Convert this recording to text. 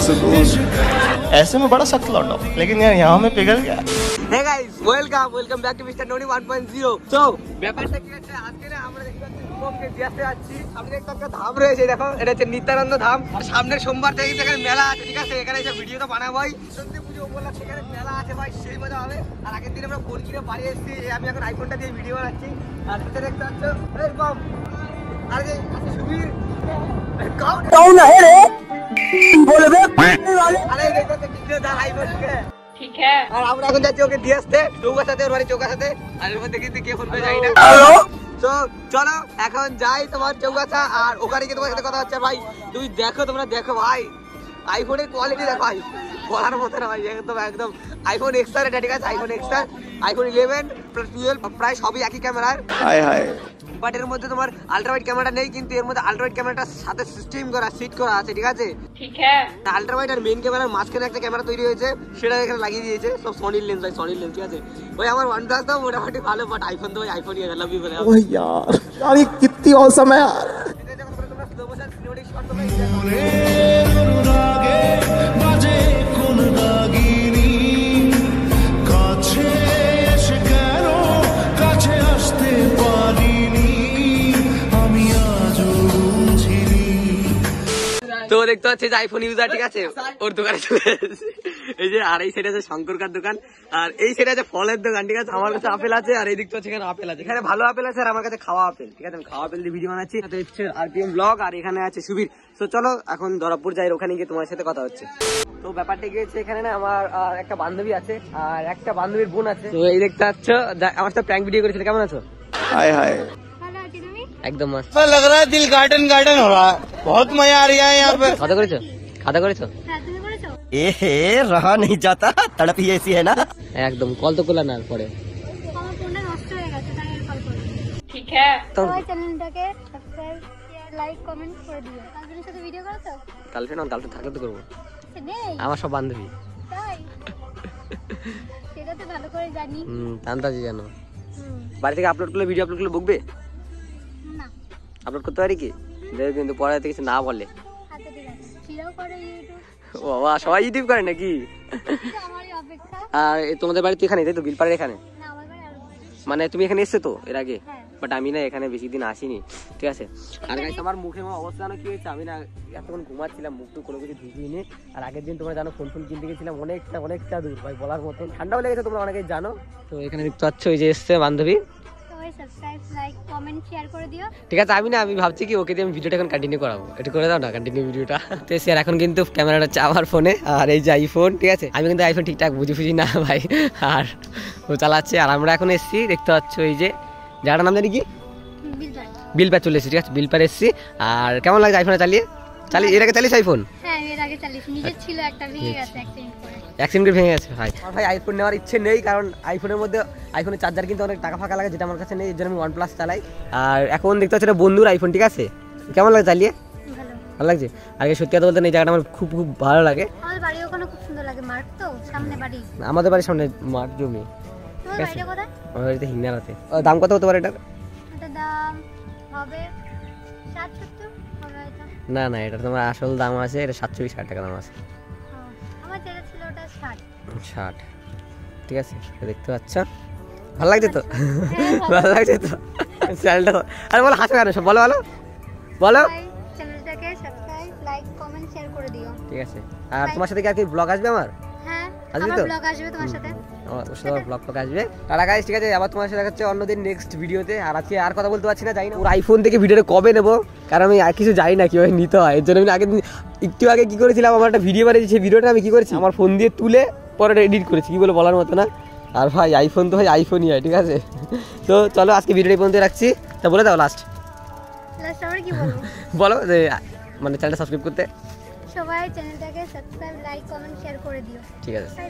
सुकून ऐसे में बड़ा सख्त लौटा हूं, लेकिन यार यहाँ में पिघल गया hey guys welcome welcome back to mister Noni 1.0 so ব্যাপারটা কি হচ্ছে আজকে না আমরা দেখতে পাচ্ছি রূপমকে জিয়াতে যাচ্ছি সামনে একটা একটা ধাম রয়েছে দেখো এটা হচ্ছে নিত্যানন্দ ধাম আর সামনের সোমবার থেকে কিন্তু এখানে মেলা আছে ঠিক আছে এখানে যে ভিডিও তো বানাবোই সত্যি পুজো উপলক্ষে এখানে মেলা আছে ভাই সেই মজা হবে আর আগের দিন আমরা ফোন কিনে বাড়ি এসেছি এই আমি এখন আইফোনটা দিয়ে ভিডিও বানাচ্ছি আর সাথে দেখতে পাচ্ছ এরকম আর যে আছে সুবীর কৌন है रे বলবে? চলো এখন যাই তোমার চৌকাছা আর ওখানে গিয়ে তোমার সাথে কথা হচ্ছে ভাই। তুমি দেখো তোমরা দেখো ভাই। আইফোনের কোয়ালিটি দেখো ভাই। বলার মতো না ভাই একদম আইফোন এক্সটার এটা ঠিক আছে? IPhone XR iPhone eleven twelve প্রায় সবই একই ক্যামেরার বাট এর মধ্যে তোমার আল্ট্রাওয়াইড ক্যামেরা নেই কিন্তু এর মধ্যে আল্ট্রাওয়াইড ক্যামেরাটার সাথে সিস্টেম করা সিট করা আছে ঠিক আছে ठीक है আল্ট্রাওয়াইড আর মেইন ক্যামেরার মাঝখানে একটা ক্যামেরা তৈরি হয়েছে সেটা এখানে লাগিয়ে দিয়েছে সব সনির লেন্স ভাই সনির লেন্স ঠিক আছে ওই আমার ওয়ান প্লাস তো মোটামুটি ভালো বাট আইফোন তো ওই আইফোন ইয়ে লাভ ইউ বলে ओह यार यार ये कितनी औसम है यार দেখতে পাচ্ছি যে আইফোন ইউজার ঠিক আছে? ওর দোকানে চলে এই যে, আর এই সাইড আছে শঙ্করকার দোকান। আর এই সাইড আছে ফলের দোকান, ঠিক আছে? আমার কাছে আপেল আছে, আর এই দিকটা হচ্ছে এখানে আপেল আছে। এখানে ভালো আপেল আছে, আর আমার কাছে খাওয়া আপেল, ঠিক আছে? আমি খাওয়া আপেল দিয়ে ভিডিও বানাচ্ছি। হচ্ছে আরপিএম ব্লগ আর এখানে আছে সুবীর। তো চলো, এখন ধরাপুর যাই ওখানে গিয়ে তোমার সাথে কথা হচ্ছে। তো ব্যাপারটা গিয়েছে এখানে না আমার একটা বান্ধবী আছে, আর একটা বান্ধবীর বোন আছে। তো এই দেখতে পাচ্ছ আমার তো প্র্যাঙ্ক ভিডিও করেছিল, কেমন আছো? হাই হাই একদম মস্ত। লাগ রা দিল গার্ডেন গার্ডেন হো রা বহুত মজা আ রিয়া ইয়াহ পে খাতা করেছ খাদা করেছ এ হে রহা নেই যাতা তড়পি এসি হ্যায় না একদম কল তো কোলা না পড়ে আমার ফোনটা নষ্ট হয়ে গেছে তাই কল ঠিক তো চ্যানেলটাকে সাবস্ক্রাইব লাইক কমেন্ট করে দিও। সাথে ভিডিও তো কালকে না কালকে করব। আমার সব বান্ধবী। তাই? সেটা তো ভালো করে জানি। হুম আন্দাজে জানো। বাড়ি থেকে আপলোড করলে ভিডিও আপলোড করলে বকবে? আপলোড করতে পারি কি? দেখবে কিন্তু পরে কিছু না বলে আচ্ছা বাবা সবাই ইউটিউব করে নাকি? আর তোমাদের বাড়িতে এখানে তাই তো? বিলপাড়ের এখানে। মানে তুমি এখানে এসছো তো এর আগে? হ্যাঁ। বাট আমি না এখানে বেশি দিন আসিনি ঠিক আছে? আর গাইস আমার মুখে অবস্থা জানো কি হয়েছে আমি না এতক্ষণ ঘুমাচ্ছিলাম মুখ তো কোনো কিছু ধুইনি আর আগের দিন তোমরা জানো ফোন ফোন কিনতে গেছিলাম অনেকটা অনেকটা দূর ভাই বলার মতন। ঠান্ডাও লেগেছে তোমরা অনেকেই জানো। তো এখানে দেখতে পাচ্ছ ওই যে এসছে বান্ধবী। সাবস্ক্রাইব লাইক কমেন্ট শেয়ার করে দিও। ঠিক আছে আমি না আমি ভাবছি কি ওকে দিয়ে আমি ভিডিওটা এখন কন্টিনিউ করাবো। করে দাও না কন্টিনিউ ভিডিওটা। তো স্যার এখন কিন্তু ক্যামেরাটা ফোনে আর এই যে আইফোন ঠিক আছে? আমি কিন্তু আইফোন ঠিকঠাক বুঝি ফুঝি না ভাই। আর ও চালাচ্ছে আর আমরা এখন এসেছি দেখতে পাচ্ছ এই যে নাম জানি কি? চলে এসেছি ঠিক আছে? বিলপার এসেছি। আর কেমন লাগছে আইফোনে চালিয়ে? চালিয়ে আগে চালিয়েছি আইফোন আমি এর আগে চালিয়েছি। নিজের ছিল একটা ভেঙে গেছে অ্যাক্সিডেন্ট করে। অ্যাক্সিডেন্ট ভেঙে গেছে ভাই। আমার ভাই আইফোন নেওয়ার ইচ্ছে নেই কারণ আইফোনের মধ্যে আইফোনের চার্জার কিন্তু অনেক টাকা ফাঁকা লাগে যেটা আমার কাছে নেই এর জন্য আমি ওয়ান প্লাস চালাই। আর এখন দেখতে পাচ্ছি এটা বন্ধুর আইফোন ঠিক আছে? কেমন লাগে চালিয়ে? ভালো। ভালো লাগছে? আর কি সত্যি কথা বলতে এই জায়গাটা আমার খুব খুব ভালো লাগে। আমাদের বাড়ি ওখানে খুব সুন্দর লাগে মার্ক তো সামনে বাড়ি। আমাদের বাড়ির সামনে মাঠ জমি। আমার বাড়িতে হিংনারাতে ও, দাম কত হতে পারে এটার? ওটার দাম হবে না না এটা তোমার আসল দাম আছে এটা সাতশো ষাট টাকা দাম আছে। ষাট। ঠিক আছে দেখতে পাচ্ছ? ভালো লাগছে তো? হ্যাঁ, ভালো। লাগছে তো? চ্যানেলটা আরে বলো হাসো কেন সব? বলো বলো। বলো। চ্যানেলটাকে সাবস্ক্রাইব লাইক কমেন্ট শেয়ার করে দিও। ঠিক আছে। আর তোমার সাথে কি আর কি ব্লগ আসবে আমার? আসবি আমার তো? ব্লগ আসবে তোমার সাথে। আমার ব্লগ আসবে। টাটা গাইস ঠিক আছে আবার তোমার সাথে দেখা হচ্ছে অন্যদিন নেক্সট ভিডিওতে আর আজকে আর কথা বলতে পারছি না জানি না। ওর আইফোন থেকে ভিডিওটা কবে নেব? কারণ আমি আর কিছু জানি না কীভাবে নিতে হয়। এর জন্য আমি আগে একটু আগে কি করেছিলাম আমার একটা ভিডিও বানিয়েছি সেই ভিডিওটা আমি কি করেছি? আমার ফোন দিয়ে তুলে পরে এডিট করেছি কি বলে বলার মতো না। আর ভাই আইফোন তো ভাই আইফোনই হয় ঠিক আছে? তো চলো আজকে ভিডিওটা পর্যন্ত রাখছি। তা বলে দাও লাস্ট বলো যে মানে চ্যানেলটা সাবস্ক্রাইব করতে। সবাই চ্যানেলটাকে সাবস্ক্রাইব লাইক কমেন্ট শেয়ার করে দিও। ঠিক আছে।